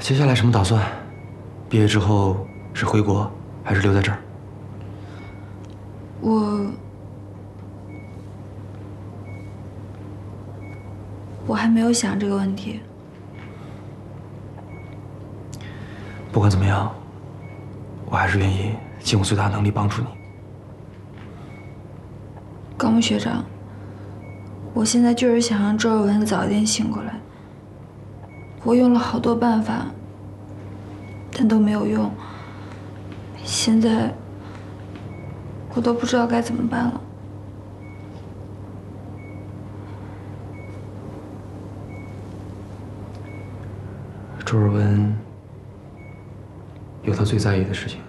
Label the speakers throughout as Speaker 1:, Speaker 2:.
Speaker 1: 接下来什么打算？毕业之后是回国还是留在这儿？
Speaker 2: 我我还没有想这个问题。
Speaker 1: 不管怎么样，我还是愿意尽我最大能力帮助你。
Speaker 2: 高木学长，我现在就是想让周尔文早一点醒过来。我用了好多办法，但都没有用。现在我都不知道该怎么办了。
Speaker 1: 周若文有他最在意的事情，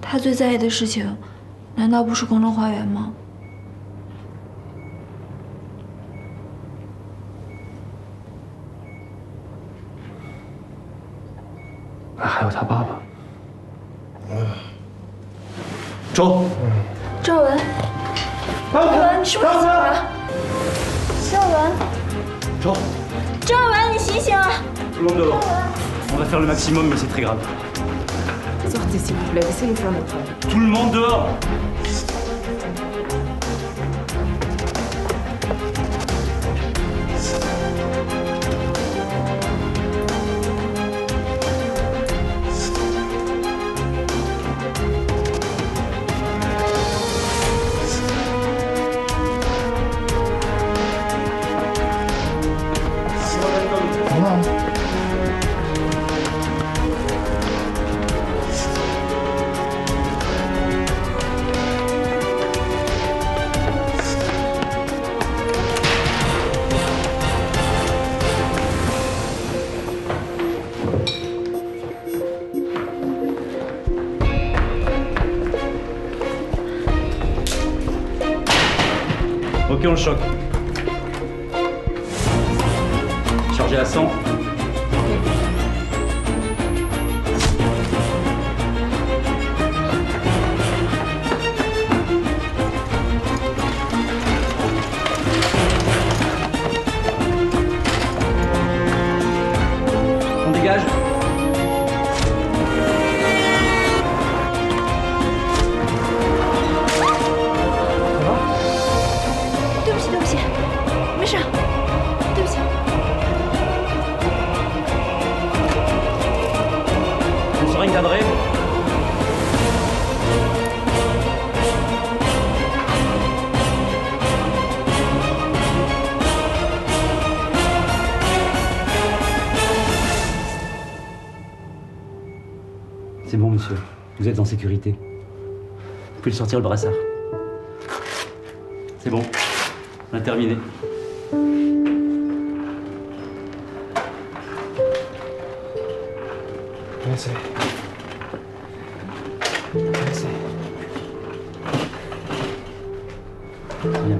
Speaker 2: 他最在意的事情，难道不是空中花园吗？
Speaker 1: 还有他爸爸。周，
Speaker 2: 周文，赵文，你是不是醒了？周文，
Speaker 1: 周，
Speaker 2: 赵文，你醒醒啊
Speaker 3: le monde dehors. On va faire le maximum, mais c'est très grave.
Speaker 4: Sortez s'il vous plaît, laissez-nous faire notre travail.
Speaker 3: Tout le monde dehors à 100. Vous pouvez sortir le brassard. C'est bon. On a terminé.
Speaker 1: Merci. Merci.
Speaker 3: Très bien,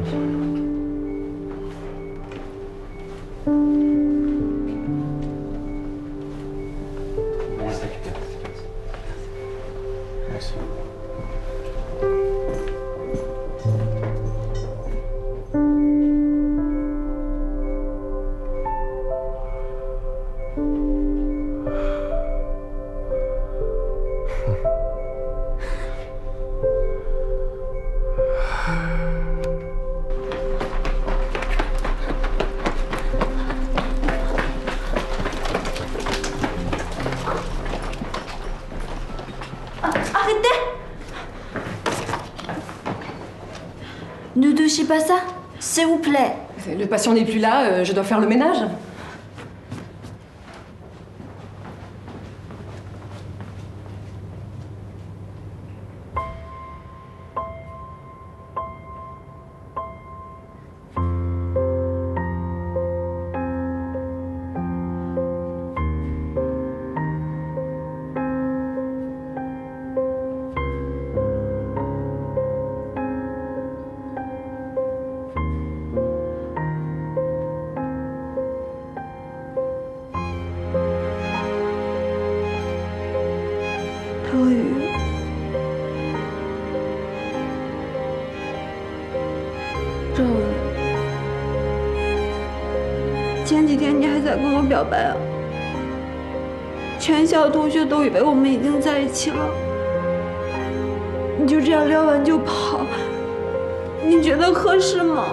Speaker 2: pas ça, s'il vous plaît.
Speaker 4: Le patient n'est plus là, euh, je dois faire le ménage.
Speaker 2: 跟我表白啊，全校同学都以为我们已经在一起了，你就这样撩完就跑，你觉得合适吗？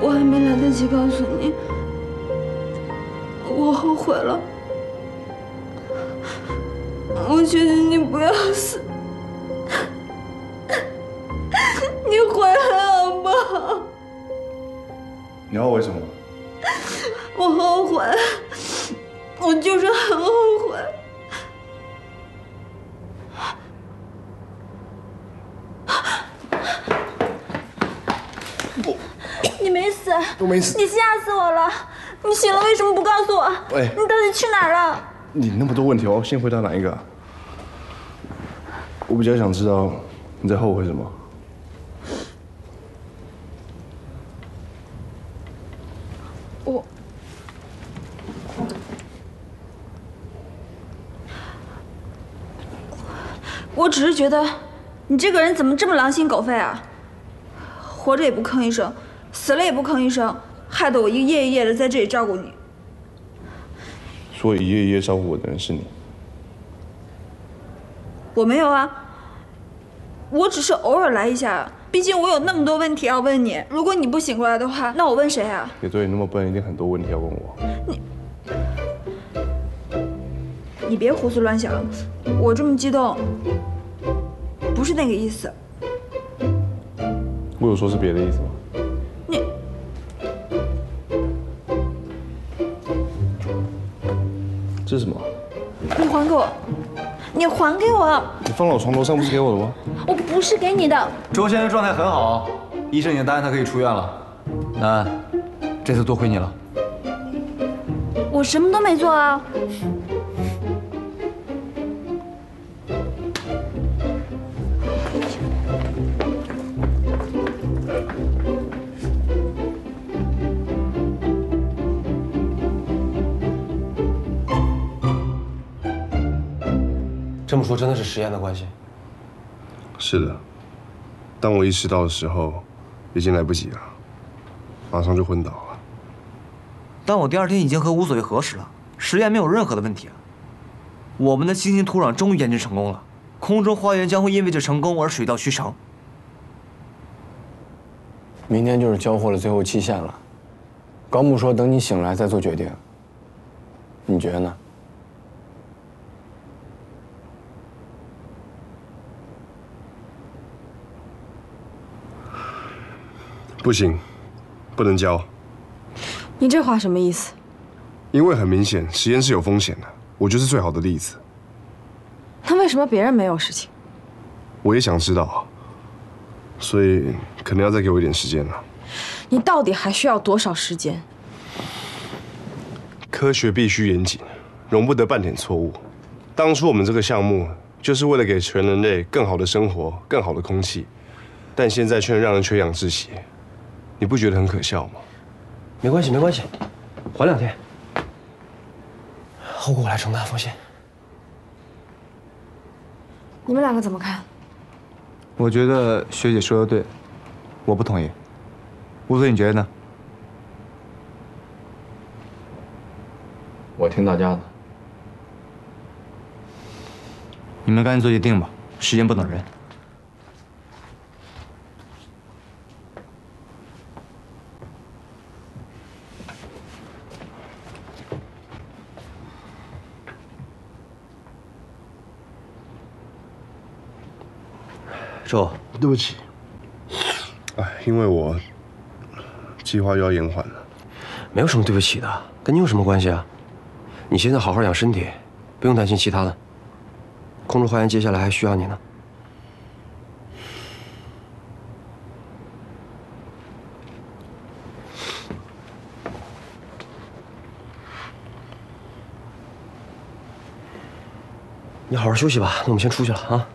Speaker 2: 我还没来得及告诉你，我后悔了。我觉得你没死，
Speaker 5: 我没死
Speaker 2: 你吓死我了！你醒了为什么不告诉我？
Speaker 5: 喂
Speaker 2: 你到底去哪儿了？
Speaker 5: 你那么多问题，我要先回答哪一个啊？我比较想知道你在后悔什么。
Speaker 2: 我我只是觉得，你这个人怎么这么狼心狗肺啊？活着也不吭一声，死了也不吭一声，害得我一夜一夜的在这里照顾你。
Speaker 5: 所以一夜一夜照顾我的人是你。
Speaker 2: 我没有啊，我只是偶尔来一下。毕竟我有那么多问题要问你，如果你不醒过来的话，那我问谁啊？
Speaker 5: 也对，你那么笨，一定很多问题要问我。
Speaker 2: 你别胡思乱想，我这么激动，不是那个意思。
Speaker 5: 我有说是别的意思吗？这是什么？
Speaker 2: 你还给我，你还给我！
Speaker 5: 你放到我床头上不是给我的吗？
Speaker 2: 我不是给你的。
Speaker 6: 周先生状态很好，医生已经答应他可以出院了。南安，这次多亏你了。
Speaker 2: 我什么都没做啊！
Speaker 7: 说真的是实验的关系？
Speaker 5: 是的。当我意识到的时候，已经来不及了，马上就昏倒了。
Speaker 6: 但我第二天已经和吴所谓核实了，实验没有任何的问题啊。我们的新型土壤终于研制成功了，空中花园将会因为这成功而水到渠成。
Speaker 7: 明天就是交货的最后期限了。高木说等你醒来再做决定。你觉得呢？
Speaker 5: 不行，不能交，
Speaker 8: 你这话什么意思？
Speaker 5: 因为很明显实验是有风险的，我就是最好的例子。
Speaker 8: 那为什么别人没有事情？
Speaker 5: 我也想知道，所以可能要再给我一点时间了。
Speaker 8: 你到底还需要多少时间？
Speaker 5: 科学必须严谨，容不得半点错误。当初我们这个项目就是为了给全人类更好的生活、更好的空气，但现在却让人缺氧窒息，你不觉得很可笑吗？
Speaker 7: 没关系，没关系，缓两天，后果我来承担，放心。
Speaker 8: 你们两个怎么看？
Speaker 6: 我觉得学姐说的对，我不同意。吴所，你觉得呢？
Speaker 7: 我听大家的。
Speaker 6: 你们赶紧做决定吧，时间不等人。周，
Speaker 5: 对不起，哎，因为我计划又要延缓了。
Speaker 7: 没有什么对不起的，跟你有什么关系啊？你现在好好养身体，不用担心其他的。空中花园接下来还需要你呢。你好好休息吧，那我们先出去了啊。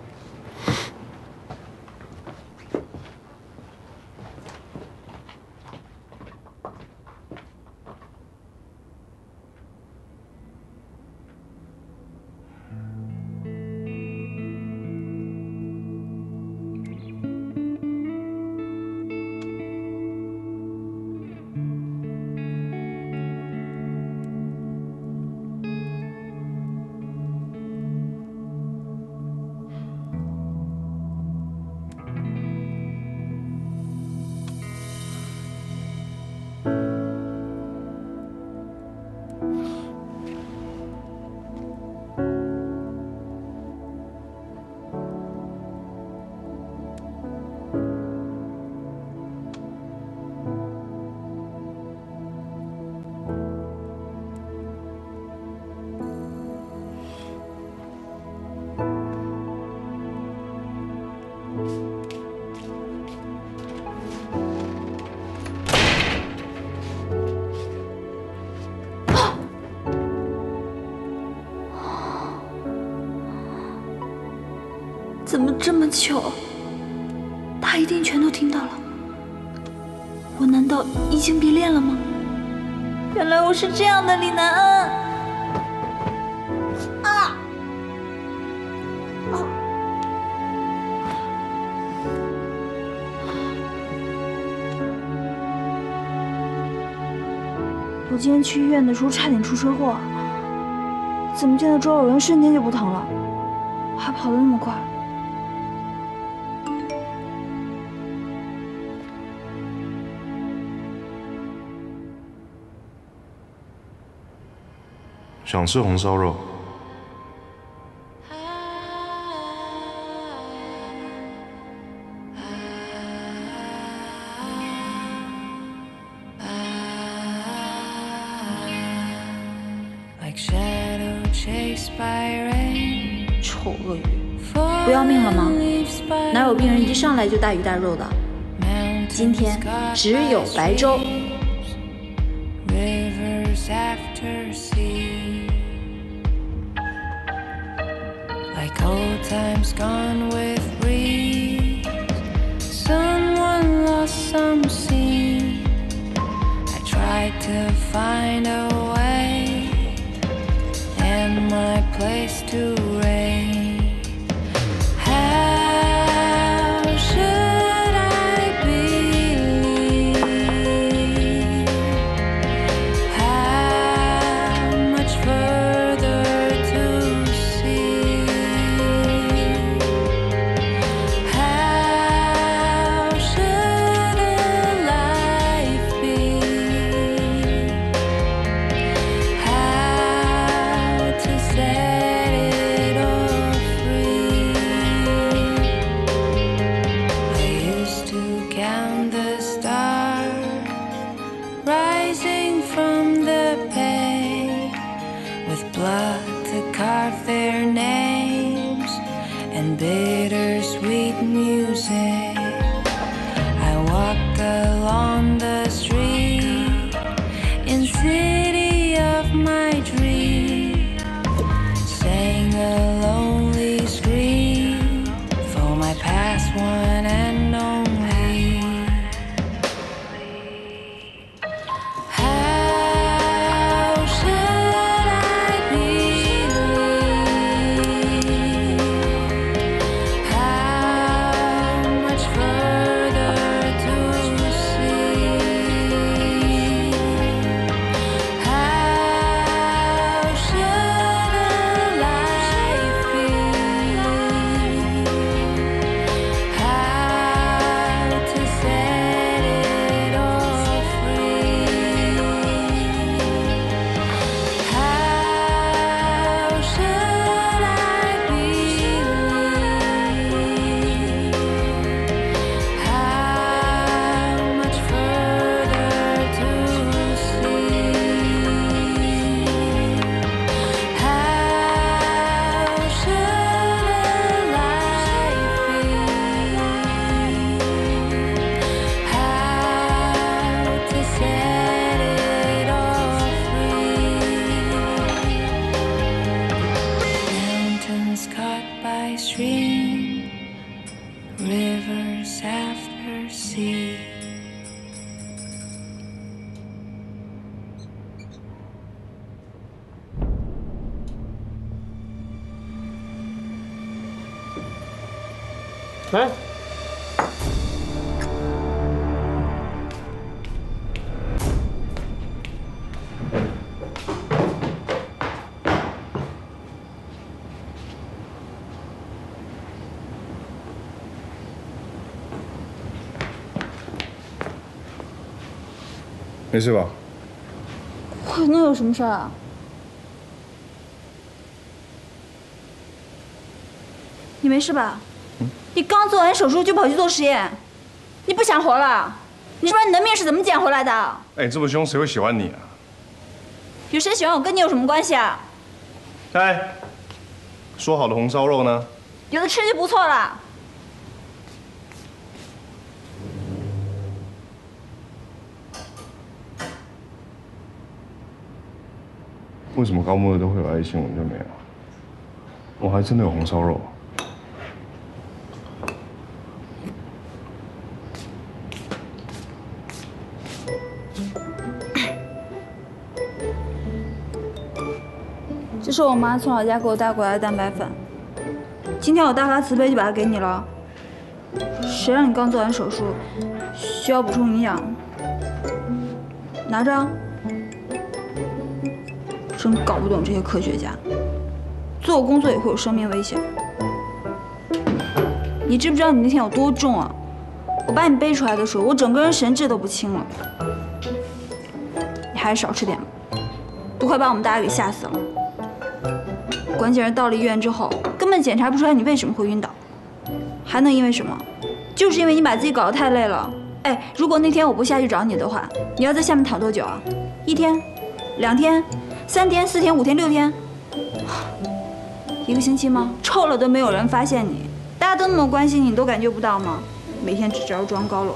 Speaker 2: 怎么这么久？他一定全都听到了。我难道移情别恋了吗？原来我是这样的，李南恩。啊！我今天去医院的时候差点出车祸，怎么见到周尔文瞬间就不疼了，还跑得那么快？
Speaker 5: 想吃红烧肉。
Speaker 9: like shadow chased by rain.
Speaker 2: 丑鳄鱼，不要命了吗？哪有病人一上来就大鱼大肉的？今天只有白粥。
Speaker 9: Old times gone with breeze. Someone lost some scene. I tried to find a
Speaker 5: 没事吧？
Speaker 2: 我能有什么事儿啊？你没事吧？你刚做完手术就跑去做实验，你不想活了？你知不知道你的命是怎么捡回来的？
Speaker 5: 哎，你这么凶，谁会喜欢你啊？
Speaker 2: 有谁喜欢我跟你有什么关系啊？
Speaker 5: 哎，说好的红烧肉呢？
Speaker 2: 有的吃就不错了。
Speaker 5: 为什么高木的都会有爱心，我就没有。我还真的有红烧肉。
Speaker 2: 这是我妈从老家给我带过来的蛋白粉，今天我大发慈悲就把它给你了。谁让你刚做完手术，需要补充营养？拿着。真搞不懂这些科学家，做工作也会有生命危险。你知不知道你那天有多重啊？我把你背出来的时候，我整个人神志都不清了。你还是少吃点吧，都快把我们大家给吓死了。关键是到了医院之后，根本检查不出来你为什么会晕倒，还能因为什么？就是因为你把自己搞得太累了。哎，如果那天我不下去找你的话，你要在下面躺多久啊？一天？两天？三天、四天、五天、六天？一个星期吗？臭了都没有人发现你，大家都那么关心你，你都感觉不到吗？每天只知道装高冷，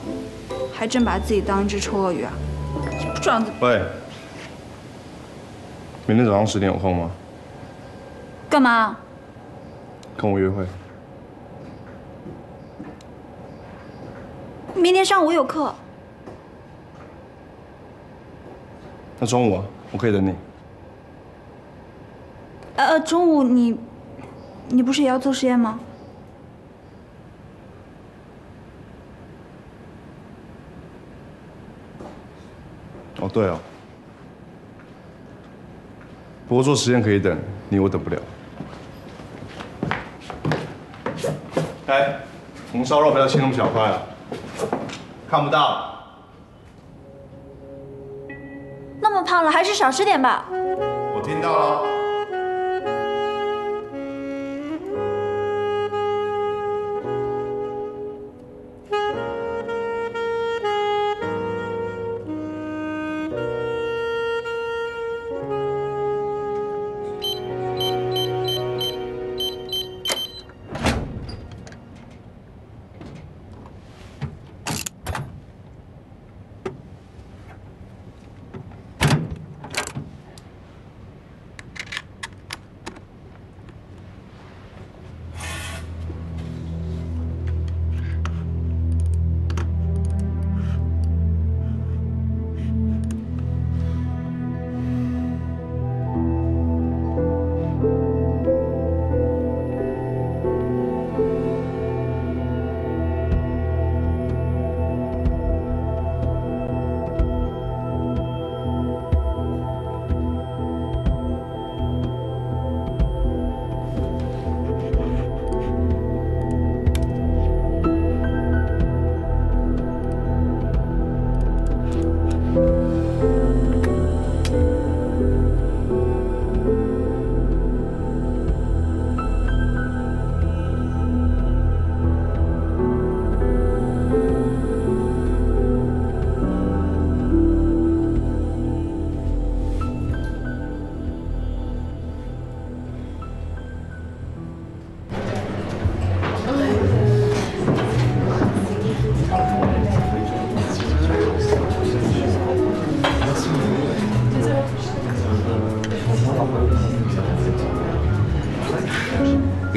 Speaker 2: 还真把自己当一只臭鳄鱼啊！不知道
Speaker 5: 喂，明天早上十点有空吗？
Speaker 2: 干嘛？
Speaker 5: 跟我约会。
Speaker 2: 明天上午我有课。
Speaker 5: 那中午啊，我可以等你。
Speaker 2: 呃，中午你，你不是也要做实验吗？
Speaker 5: 哦，对哦。不过做实验可以等，你我等不了。哎，红烧肉不要切那么小块啊，看不到。
Speaker 2: 那么胖了，还是少吃点吧。
Speaker 5: 我听到了。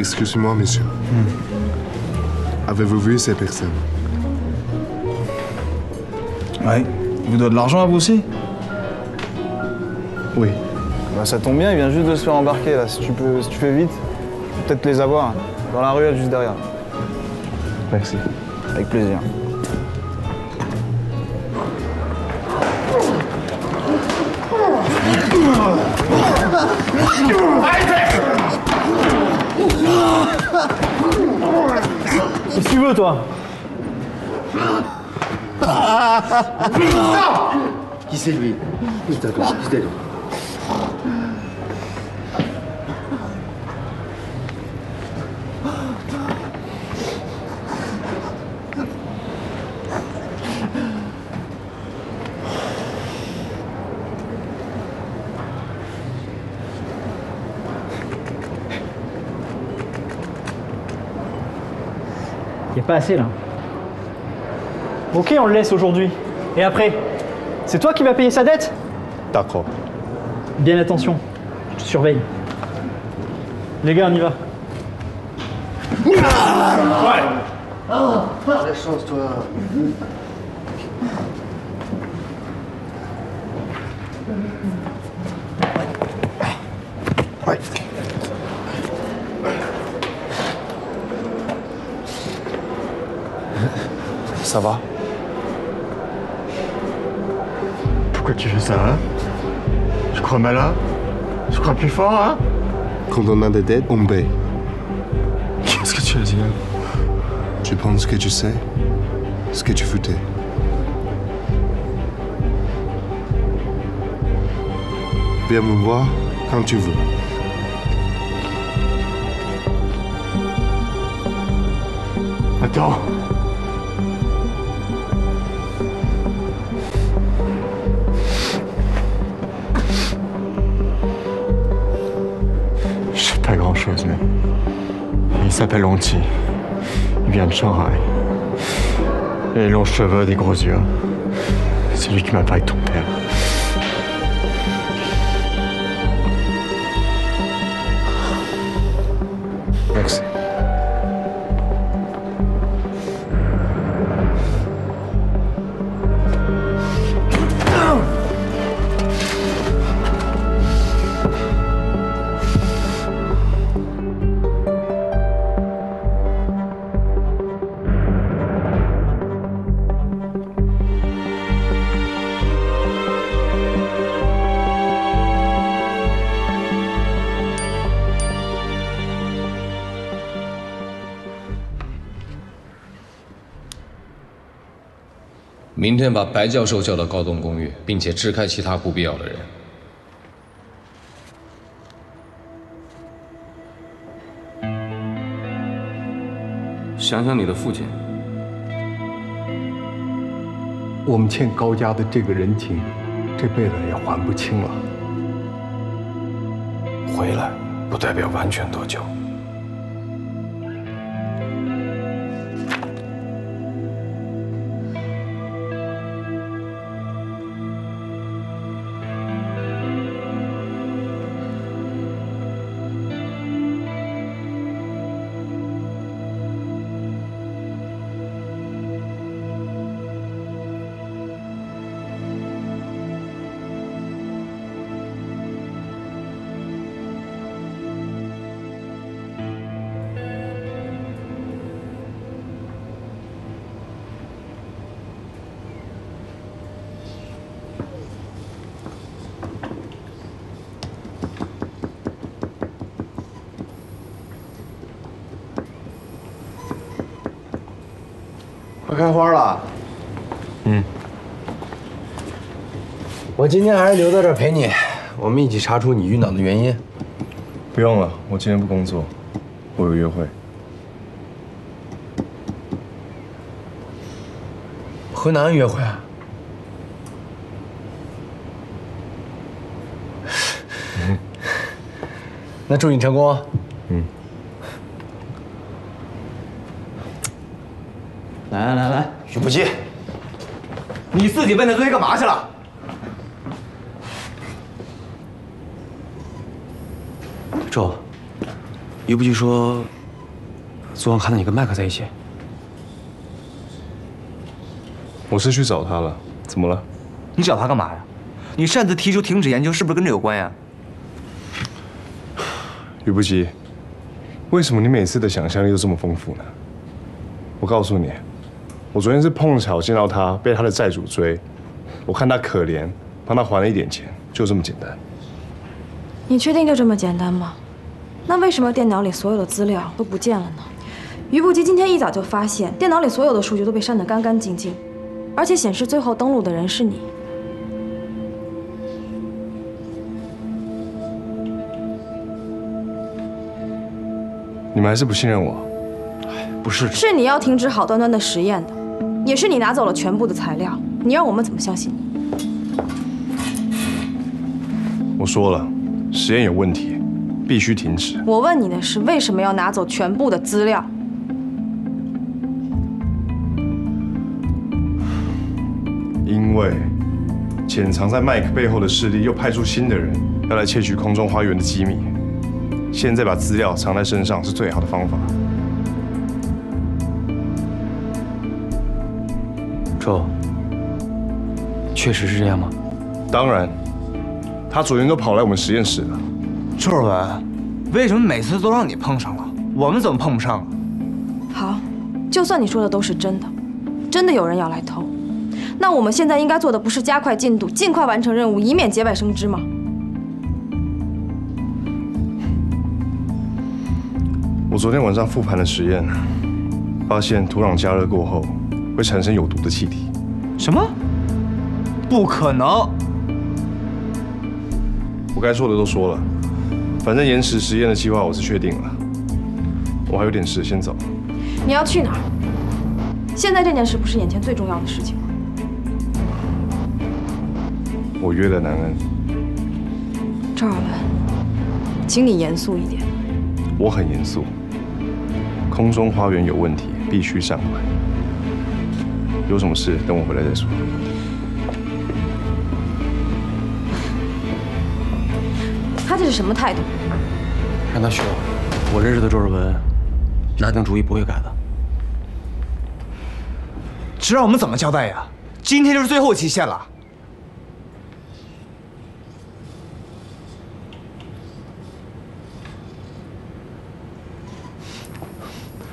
Speaker 10: Excusez-moi, monsieur. Avez-vous vu ces personnes?
Speaker 11: Ouais. Il vous doit de l'argent à vous aussi?
Speaker 10: Oui.
Speaker 11: Bah ça tombe bien, il vient juste de se faire embarquer là. Si tu peux, si tu fais vite, peut-être les avoir. Dans la ruelle juste derrière.
Speaker 10: Merci.
Speaker 11: Avec plaisir. Qu'est-ce que tu veux toi
Speaker 12: Qui c'est lui? D'accord, d'accord.
Speaker 13: Il pas assez là. Ok, on le laisse aujourd'hui. Et après C'est toi qui vas payer sa dette?
Speaker 5: D'accord.
Speaker 13: Bien attention, je te surveille. Les gars, on y va.
Speaker 12: La chance, toi.
Speaker 10: Ouais.
Speaker 14: Ça va
Speaker 10: Pourquoi tu fais ça, hein? Je crois malin? Je crois plus fort, hein? Quand on a des dettes, on paie.
Speaker 14: Qu'est-ce que tu as dit
Speaker 10: Tu penses que tu sais ce que tu foutais Viens me voir quand tu veux. Attends.
Speaker 14: S'appelle Onti. Il vient de Shanghai. Et longs cheveux, des gros yeux. C'est lui qui m'a parlé
Speaker 15: 明天把白教授叫到高栋公寓，并且支开其他不必要的人。
Speaker 16: 想想你的父亲，
Speaker 14: 我们欠高家的这个人情，这辈子也还不清了。
Speaker 16: 回来不代表完全得救。
Speaker 7: 快开花了。
Speaker 5: 嗯。
Speaker 7: 我今天还是留在这儿陪你，我们一起查出你晕倒的原因。
Speaker 5: 不用了，我今天不工作，我有约会。
Speaker 7: 和男人约会啊？那祝你成功。
Speaker 5: 嗯。
Speaker 6: 来来来来，许不基，你自己奔那堆干嘛去了？
Speaker 7: 周，于不惧说，昨晚看到你跟麦克在一起。
Speaker 5: 我是去找他了，怎么了？
Speaker 6: 你找他干嘛呀？你擅自提出停止研究，是不是跟这有关呀？
Speaker 5: 于不羁，为什么你每次的想象力都这么丰富呢？我告诉你，我昨天是碰巧见到他被他的债主追，我看他可怜，帮他还了一点钱，就这么简单。
Speaker 8: 你确定就这么简单吗？那为什么电脑里所有的资料都不见了呢？余不羁今天一早就发现，电脑里所有的数据都被删得干干净净，而且显示最后登录的人是你。
Speaker 5: 你们还是不信任我？
Speaker 7: 不是，
Speaker 8: 是你要停止好端端的实验的，也是你拿走了全部的材料，你让我们怎么相信你？
Speaker 5: 我说了，实验有问题，必须停止。
Speaker 8: 我问你的是为什么要拿走全部的资料？
Speaker 5: 因为潜藏在麦克背后的势力又派出新的人，要来窃取空中花园的机密。现在把资料藏在身上是最好的方法。
Speaker 7: 周，确实是这样吗？
Speaker 5: 当然，他昨天都跑来我们实验室了。
Speaker 6: 周尔文，为什么每次都让你碰上了，我们怎么碰不上啊？
Speaker 8: 好，就算你说的都是真的，真的有人要来偷，那我们现在应该做的不是加快进度，尽快完成任务，以免节外生枝吗？
Speaker 5: 我昨天晚上复盘了实验，发现土壤加热过后会产生有毒的气体。
Speaker 6: 什么？不可能！
Speaker 5: 我该说的都说了，反正延迟实验的计划我是确定了。我还有点事，先走。
Speaker 8: 你要去哪儿？现在这件事不是眼前最重要的事情吗？
Speaker 5: 我约了南恩，
Speaker 8: 赵尔文，请你严肃一点。
Speaker 5: 我很严肃。空中花园有问题，必须上来。有什么事等我回来再说。
Speaker 8: 他这是什么态度？
Speaker 7: 让他去吧，我认识的周尔文，拿定主意不会改的。
Speaker 6: 这让我们怎么交代呀？今天就是最后期限了。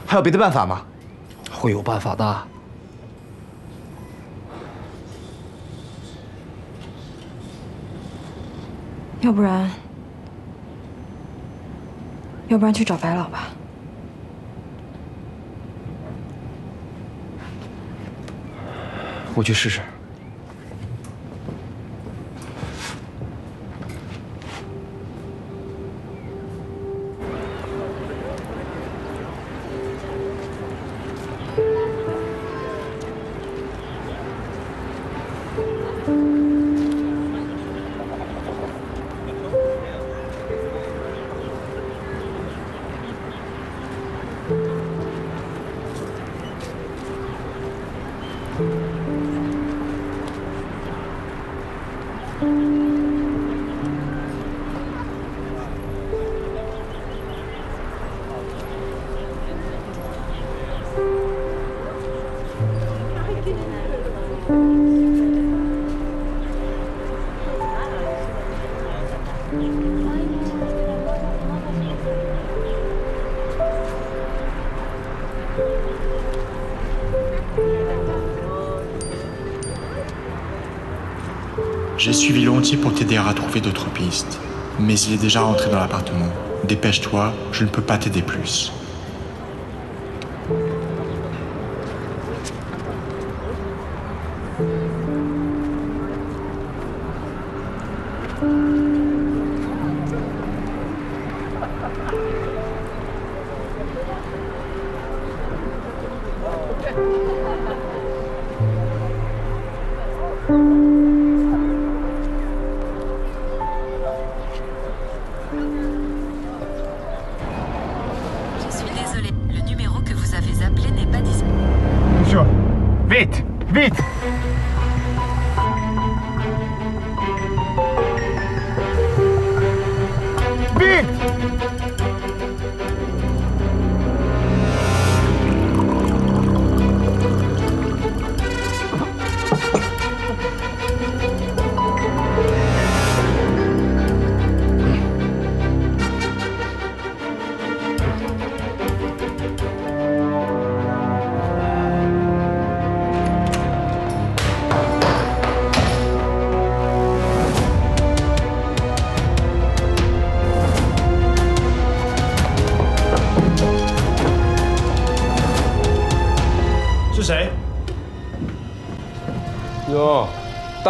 Speaker 6: 还有别的办法吗？
Speaker 7: 会有办法的。
Speaker 8: 要不然，要不然去找白老吧。
Speaker 7: 我去试试。
Speaker 17: J'ai suivi Lonti pour t'aider à trouver d'autres pistes. Mais il est déjà rentré dans l'appartement. Dépêche-toi, je ne peux pas t'aider plus.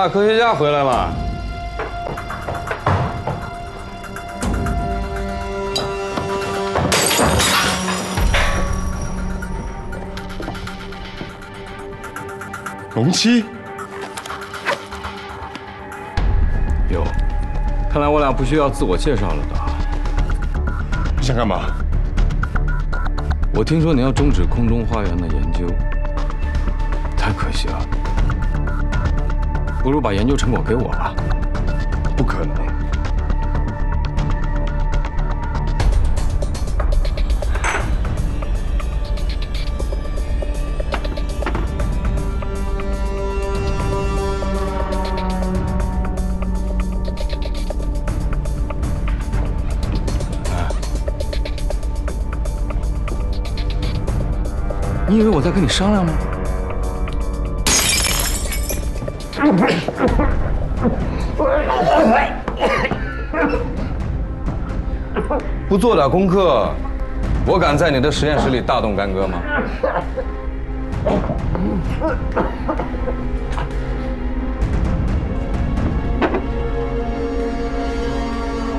Speaker 1: 大科学家回来了。
Speaker 5: 龙七，
Speaker 1: 哟，看来我俩不需要自我介绍了吧。
Speaker 5: 你想干嘛？
Speaker 1: 我听说你要终止空中花园的研究，太可惜了。不如把研究成果给我吧。
Speaker 5: 不可能。
Speaker 1: 你以为我在跟你商量吗？不做点功课，我敢在你的实验室里大动干戈吗？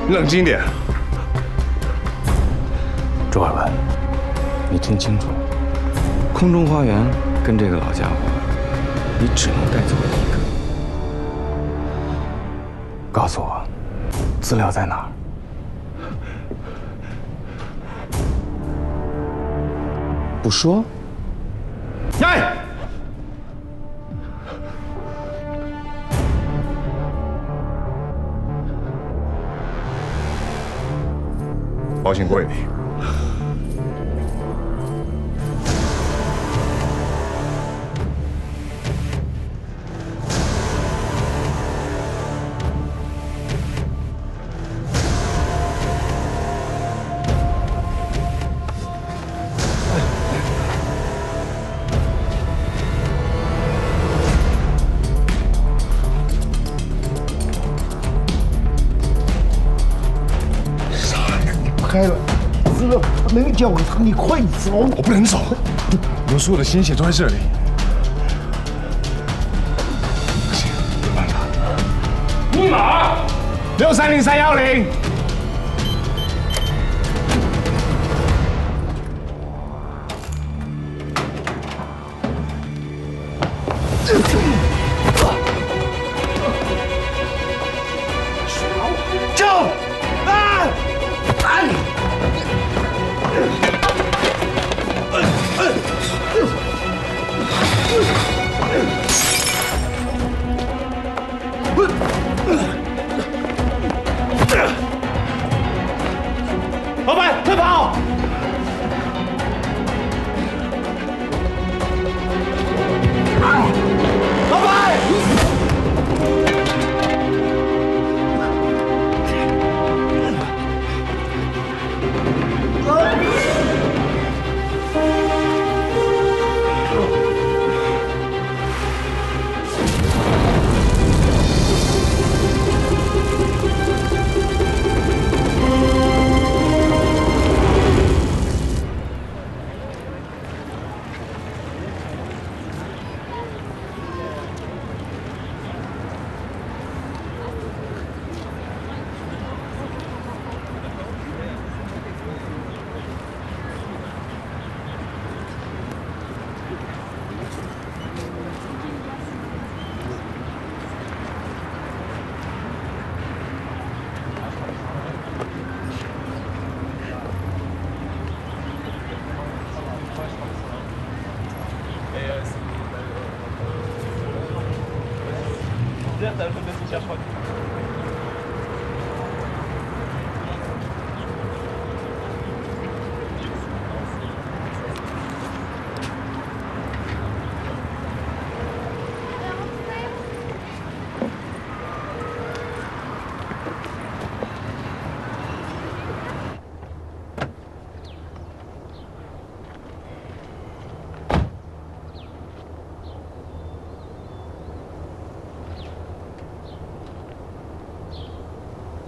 Speaker 5: 冷静点。
Speaker 1: 周尔文，你听清楚，空中花园跟这个老家伙，你只能带走一个。告诉我，资料在哪儿？不说？
Speaker 5: 哎！保险柜里。
Speaker 10: 能交给他，你快走！
Speaker 5: 我不能走，我们所有的心血都在这里。不行，没办法。
Speaker 10: 密码六三零三幺零。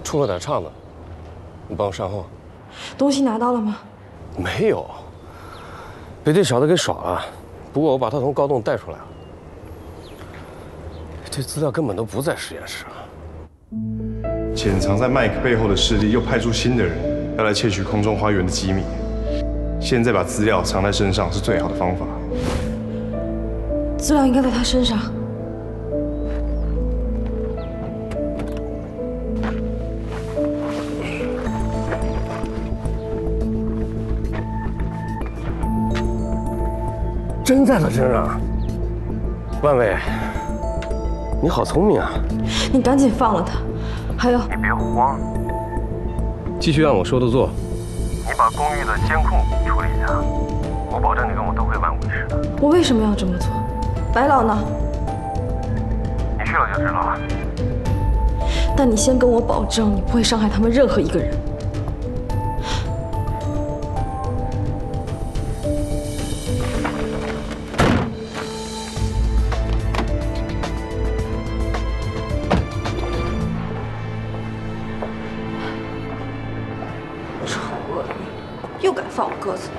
Speaker 7: 出了点岔子，你帮我善后。
Speaker 8: 东西拿到了吗？
Speaker 7: 没有，被这小子给耍了。不过我把他从高洞带出来了，这资料根本都不在实验室啊。
Speaker 5: 潜藏在麦克背后的势力又派出新的人，要来窃取空中花园的机密。现在把资料藏在身上是最好的方法。
Speaker 8: 资料应该在他身上。
Speaker 7: 真在他身上。万伟，你好聪明啊！
Speaker 8: 你赶紧放了他。还有，
Speaker 7: 你别慌，继续按我说的做。你把公寓的监控处理一下，我保证你跟我都会万无一失的。
Speaker 8: 我为什么要这么做？白老呢？
Speaker 7: 你去了就知道了。
Speaker 8: 但你先跟我保证，你不会伤害他们任何一个人。
Speaker 2: 放我鸽子，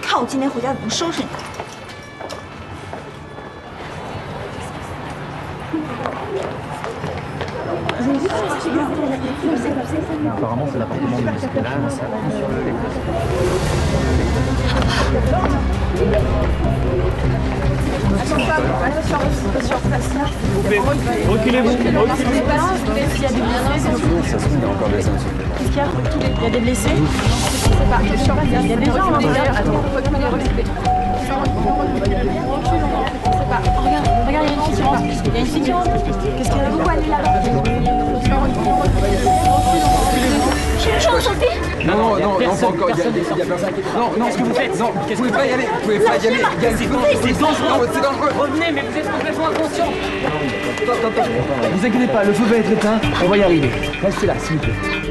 Speaker 2: 看我今天回家怎么收拾你！
Speaker 18: Apparemment, c'est l'appartement de Monsieur Là, ça prend sur le
Speaker 19: Reculez-vous, reculez-vous.
Speaker 12: Ça se trouve, il y a encore des insultes.
Speaker 20: Il y a des blessés. Il y a des gens à l'intérieur. Attends. Regarde, regarde, il y a une fille qui rentre. Il y a une fille qui rentre. Qu'est-ce qu'elle a Pourquoi elle est là
Speaker 12: Non, non, non, non, pas encore. Il y a, il y a personne qui. Non, non, ce que vous faites, non, vous pouvez pas y aller, vous pouvez pas y aller. Il y a c'est dangereux, c'est dangereux.
Speaker 20: Revenez, mais vous êtes complètement inconscient.
Speaker 12: Attends. Vous inquiétez pas, le feu va être éteint, on va y arriver. Restez là, s'il vous plaît.